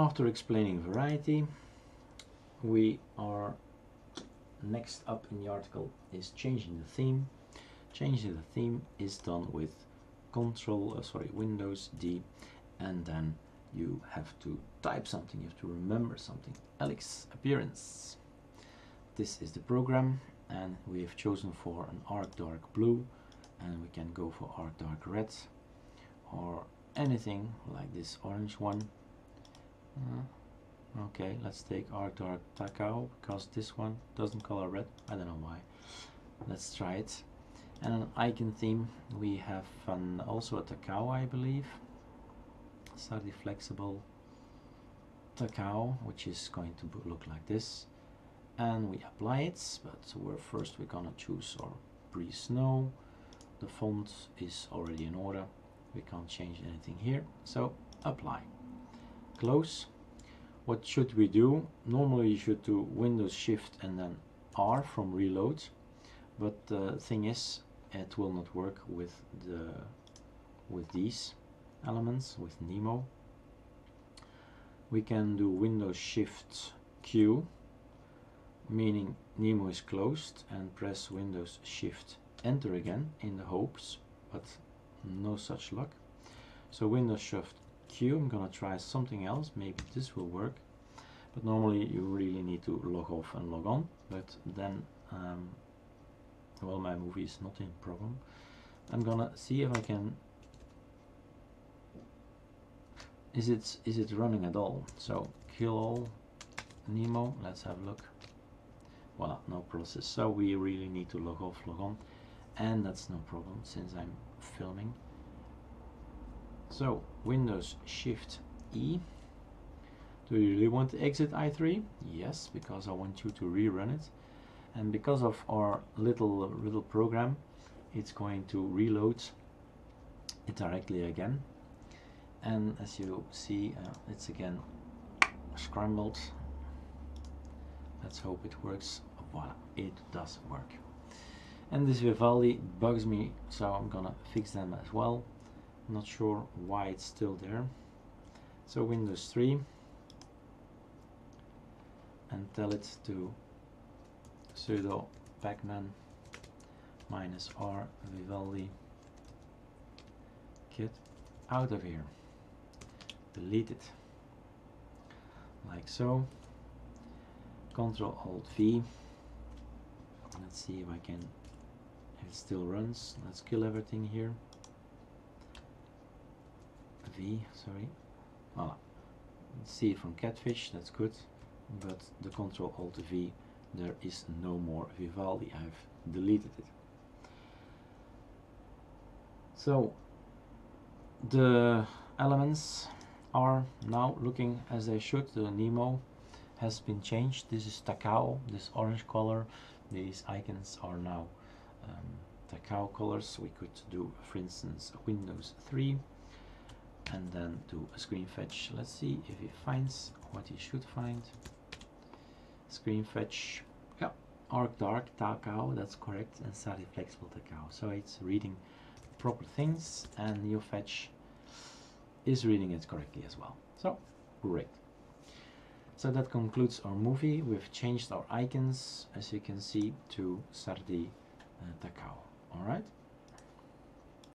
After explaining variety, we are next up in the article is changing the theme. Changing the theme is done with Control, uh, sorry, Windows D, and then you have to type something. You have to remember something. lxappearance. This is the program, and we have chosen for an arc dark blue, and we can go for arc dark red, or anything like this orange one. Uh, Okay, let's take arc dark Tacao because this one doesn't color red. I don't know why. Let's try it. And an icon theme, we have an, also a Tacao, I believe. Slightly flexible Tacao, which is going to look like this. And we apply it, but we're first we're gonna choose our Breeze Snow. The font is already in order. We can't change anything here. So apply. Close what should we do? Normally you should do Windows Shift and then R from reload, but the thing is it will not work with the with these elements with Nemo. We can do Windows Shift Q, meaning Nemo is closed, and press Windows Shift Enter again in the hopes, but no such luck. So Windows Shift I'm gonna try something else. Maybe this will work. But normally you really need to log off and log on. But then, um, well, my movie is not in problem. I'm gonna see if I can. Is it is it running at all? So kill all Nemo. Let's have a look. Well, no process. So we really need to log off, log on, and that's no problem since I'm filming. So Windows Shift E. Do you really want to exit i3? Yes, because I want you to rerun it. And because of our little little program, it's going to reload it directly again. And as you see, uh, it's again scrambled. Let's hope it works. Voila, it does work. And this Vivaldi bugs me, so I'm gonna fix them as well not sure why it's still there. So Windows 3 and tell it to sudo pacman minus r vivaldi. Get out of here. Delete it. Like so. Control alt v. Let's see if I can it still runs. Let's kill everything here V, sorry. Ah, see from Catfish, that's good. But the Control Alt V, there is no more Vivaldi. I've deleted it. So the elements are now looking as they should. The Nemo has been changed. This is Tacao, this orange color. These icons are now um, Tacao colors. We could do, for instance, Windows 3 and then do a screen fetch. Let's see if it finds what it should find. Screen fetch, yeah, arc dark Tacao, that's correct, and slightly flexible Tacao. So it's reading proper things, and your fetch is reading it correctly as well. So great. So that concludes our movie. We've changed our icons, as you can see, to Sardi uh, Tacao. All right.